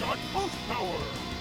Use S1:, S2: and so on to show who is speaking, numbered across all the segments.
S1: got Ghost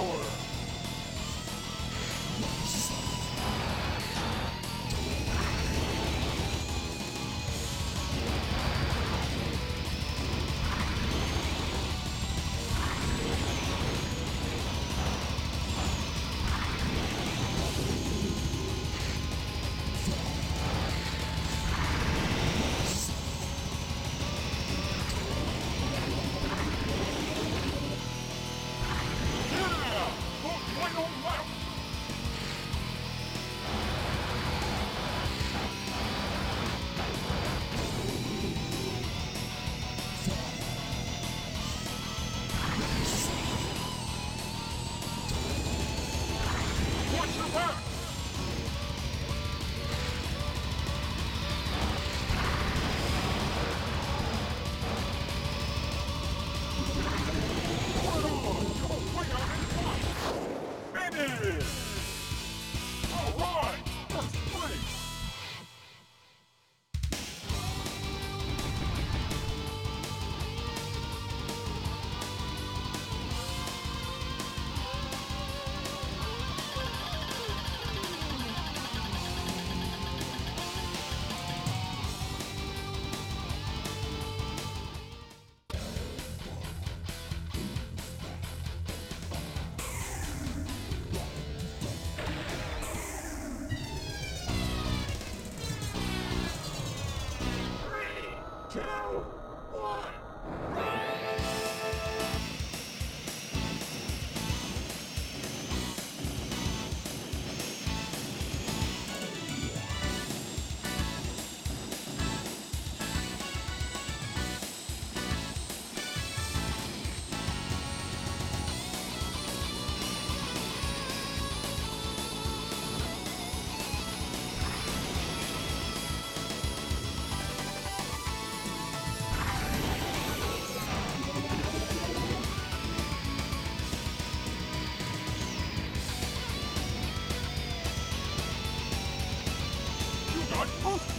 S1: Power!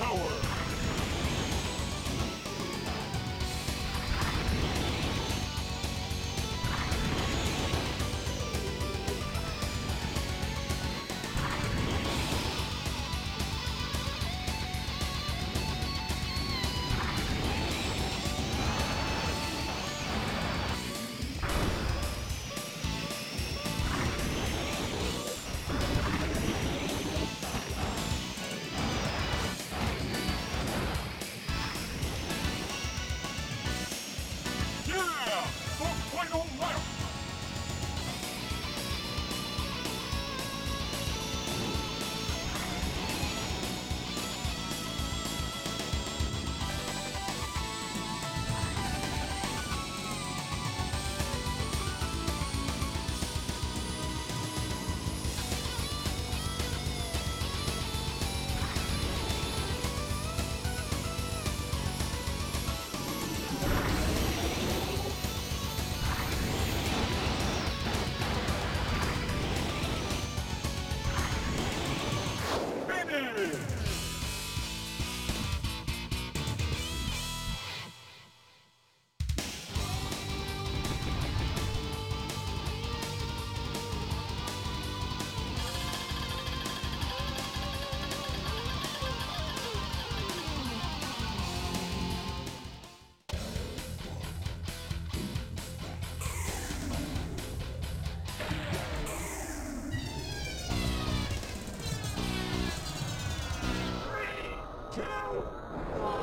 S1: Power! Two, one.